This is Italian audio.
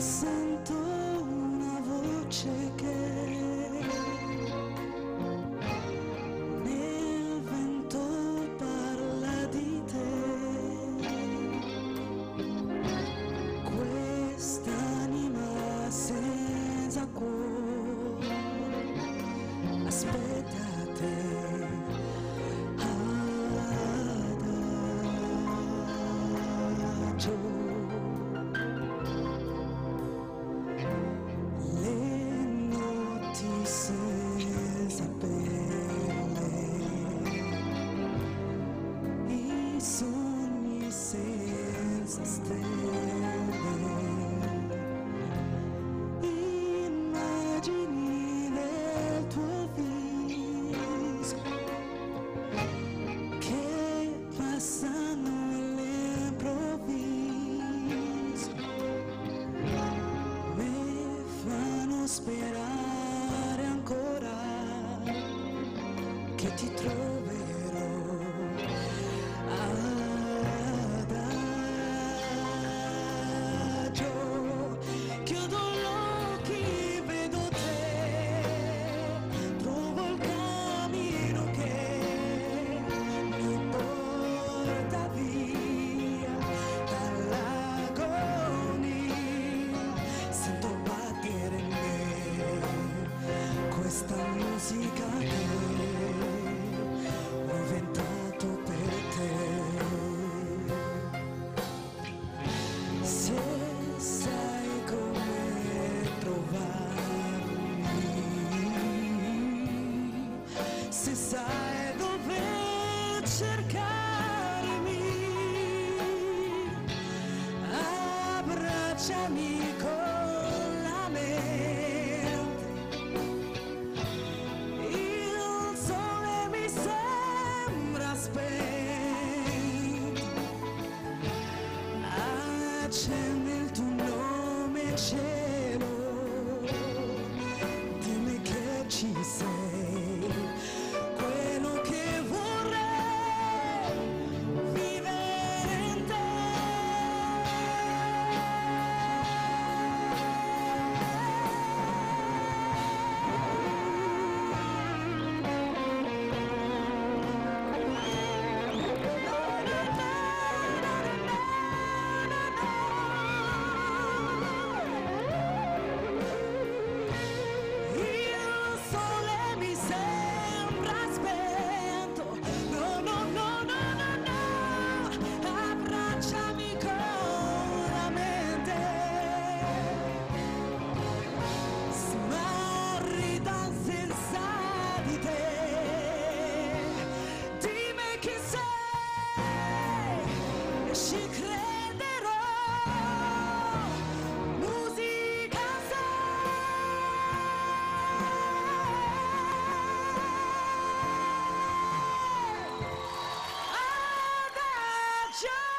sento una voce che nel vento parla di te. Quest'anima senza cuore aspetta te. sperare ancora che ti trovi. se sai dove cercarmi. Abbracciami con la mente. Il sole mi sembra spento. Accendi il tuo nome cielo. Dimmi che ci sei. show.